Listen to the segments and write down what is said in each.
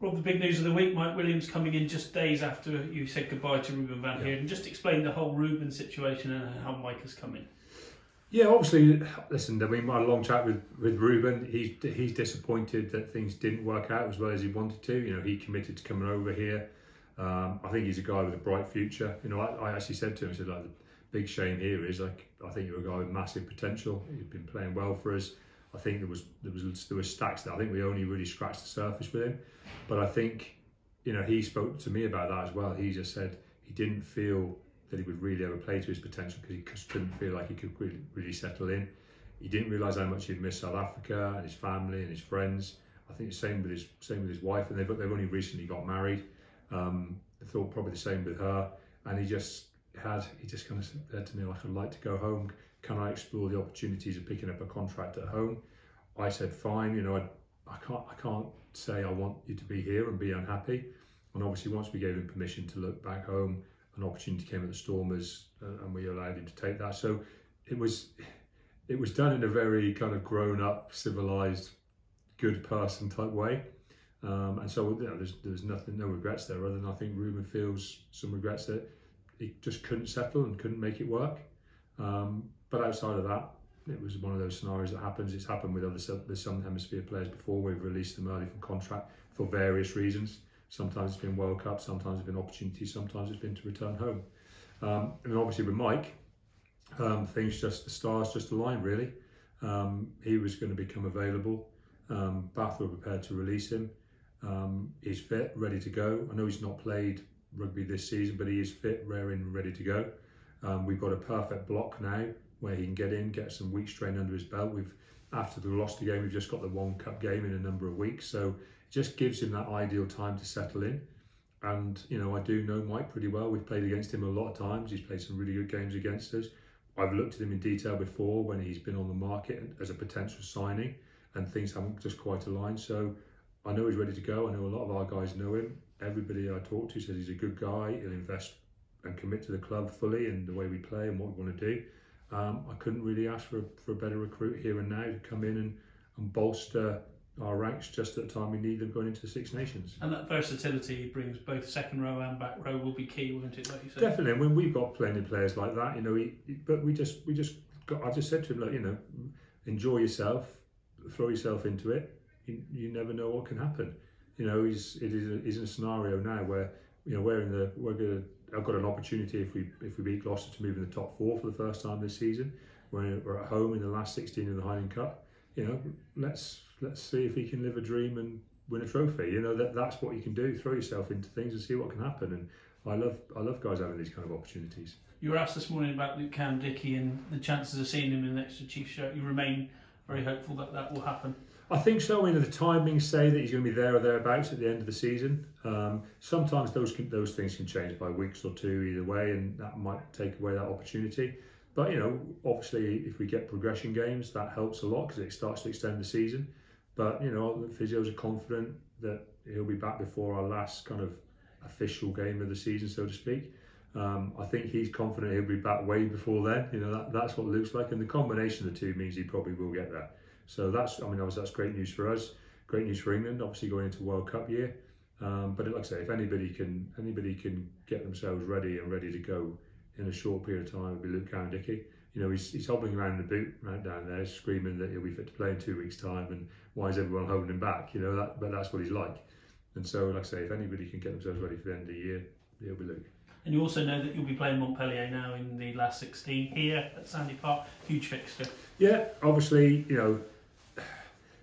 Rob, the big news of the week, Mike Williams coming in just days after you said goodbye to Ruben Van Heerden. Just explain the whole Ruben situation and how Mike has come in. Yeah, obviously, listen, I mean, I had a long chat with, with Ruben. He's, he's disappointed that things didn't work out as well as he wanted to. You know, he committed to coming over here. Um, I think he's a guy with a bright future. You know, I, I actually said to him, I said, like, the big shame here is, like, I think you're a guy with massive potential. You've been playing well for us. I think there was there was there was stacks that I think we only really scratched the surface with him, but I think you know he spoke to me about that as well. He just said he didn't feel that he would really ever play to his potential because he just couldn't feel like he could really, really settle in. He didn't realise how much he'd missed South Africa and his family and his friends. I think the same with his same with his wife, and they've they've only recently got married. Um, I thought probably the same with her, and he just had he just kind of said to me like I'd like to go home. Can I explore the opportunities of picking up a contract at home? I said fine. You know I I can't I can't say I want you to be here and be unhappy. And obviously once we gave him permission to look back home, an opportunity came at the Stormers uh, and we allowed him to take that. So it was it was done in a very kind of grown up, civilized, good person type way. Um, and so you know, there's there's nothing, no regrets there, other than I think Ruben feels some regrets that he just couldn't settle and couldn't make it work. Um, but outside of that, it was one of those scenarios that happens. It's happened with other the Southern Hemisphere players before. We've released them early from contract for various reasons. Sometimes it's been World Cup, sometimes it's been opportunity, sometimes it's been to return home. Um, and obviously with Mike, um, things just the stars just aligned really. Um, he was going to become available. Um, Bath were prepared to release him. Um, he's fit, ready to go. I know he's not played rugby this season, but he is fit, raring, ready to go. Um, we've got a perfect block now where he can get in, get some weeks train under his belt. We've after the game, we've just got the one cup game in a number of weeks, so it just gives him that ideal time to settle in. And you know, I do know Mike pretty well. We've played against him a lot of times. He's played some really good games against us. I've looked at him in detail before when he's been on the market as a potential signing, and things haven't just quite aligned. So I know he's ready to go. I know a lot of our guys know him. Everybody I talk to says he's a good guy. He'll invest and commit to the club fully and the way we play and what we want to do. Um, I couldn't really ask for, for a better recruit here and now to come in and, and bolster our ranks just at the time we need them going into the Six Nations. And that versatility he brings, both second row and back row, will be key, won't it? Like you said. Definitely. When we've got plenty of players like that, you know, he, but we just we just got. I just said to him, like, you know, enjoy yourself, throw yourself into it. You, you never know what can happen. You know, he's it is a, he's in a scenario now where you know we're in the we're gonna. I've got an opportunity if we if we beat Gloucester to move in the top four for the first time this season. We're, we're at home in the last 16 of the Heineken Cup. You know, let's let's see if he can live a dream and win a trophy. You know that that's what you can do. Throw yourself into things and see what can happen. And I love I love guys having these kind of opportunities. You were asked this morning about Luke Cowan-Dickie and the chances of seeing him in next to chief shirt. You remain very hopeful that that will happen. I think so. I mean, the timings say that he's going to be there or thereabouts at the end of the season. Um, sometimes those can, those things can change by weeks or two either way, and that might take away that opportunity. But you know, obviously, if we get progression games, that helps a lot because it starts to extend the season. But you know, the physios are confident that he'll be back before our last kind of official game of the season, so to speak. Um, I think he's confident he'll be back way before then. You know, that, that's what it looks like, and the combination of the two means he probably will get there. So that's, I mean, obviously that's great news for us. Great news for England, obviously going into World Cup year. Um, but like I say, if anybody can anybody can get themselves ready and ready to go in a short period of time, it'll be Luke Cowan-Dickie. You know, he's, he's hobbling around in the boot right down there, screaming that he'll be fit to play in two weeks' time, and why is everyone holding him back? You know, that, but that's what he's like. And so, like I say, if anybody can get themselves ready for the end of the year, it'll be Luke. And you also know that you'll be playing Montpellier now in the last 16 here at Sandy Park. Huge fixture. Yeah, obviously, you know,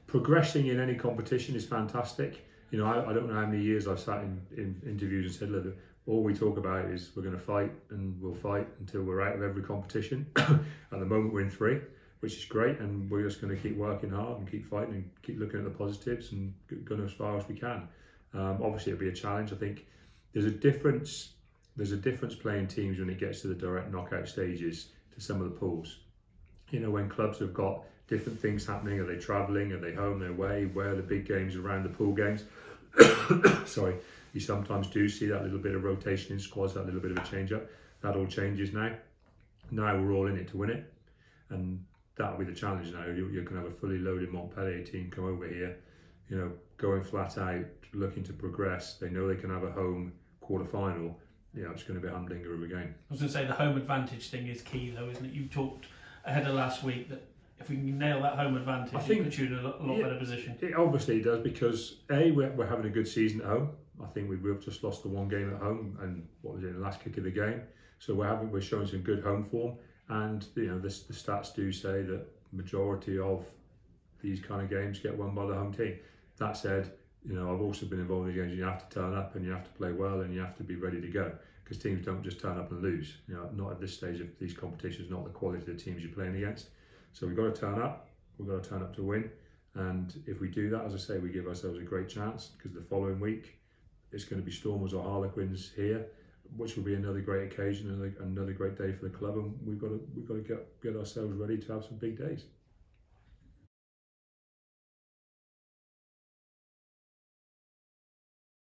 progressing in any competition is fantastic. You know, I, I don't know how many years I've sat in, in interviews and said, look, all we talk about is we're going to fight and we'll fight until we're out of every competition. At the moment, we're in three, which is great, and we're just going to keep working hard and keep fighting and keep looking at the positives and going as far as we can. Um, obviously, it'll be a challenge. I think there's a difference. There's a difference playing teams when it gets to the direct knockout stages to some of the pools. You know, when clubs have got different things happening, are they travelling, are they home, their way, where are the big games around the pool games? Sorry you sometimes do see that little bit of rotation in squads, that little bit of a change up. That all changes now. Now we're all in it to win it, and that'll be the challenge now. You're, going to have a fully loaded Montpellier team come over here, you know, going flat out, looking to progress. They know they can have a home quarter final. Know, it's going to be a humdinger of a game. I was going to say the home advantage thing is key, though, isn't it? You talked ahead of last week that if we can nail that home advantage, I think- puts you in a lot, yeah. better position. It obviously does because a we're, we're having a good season at home. I think we've, we've just lost the one game at home, and what was it, in the last kick of the game. So we're having we're showing some good home form, and you know this, the stats do say that majority of these kind of games get won by the home team. That said, you know I've also been involved in games. You have to turn up and you have to play well and you have to be ready to go because teams don't just turn up and lose. You know, not at this stage of these competitions, not the quality of the teams you're playing against. So we've got to turn up. We've got to turn up to win. And if we do that, as I say, we give ourselves a great chance because the following week it's going to be Stormers or Harlequins here, which will be another great occasion another, another great day for the club. And we've got to we've got to get get ourselves ready to have some big days.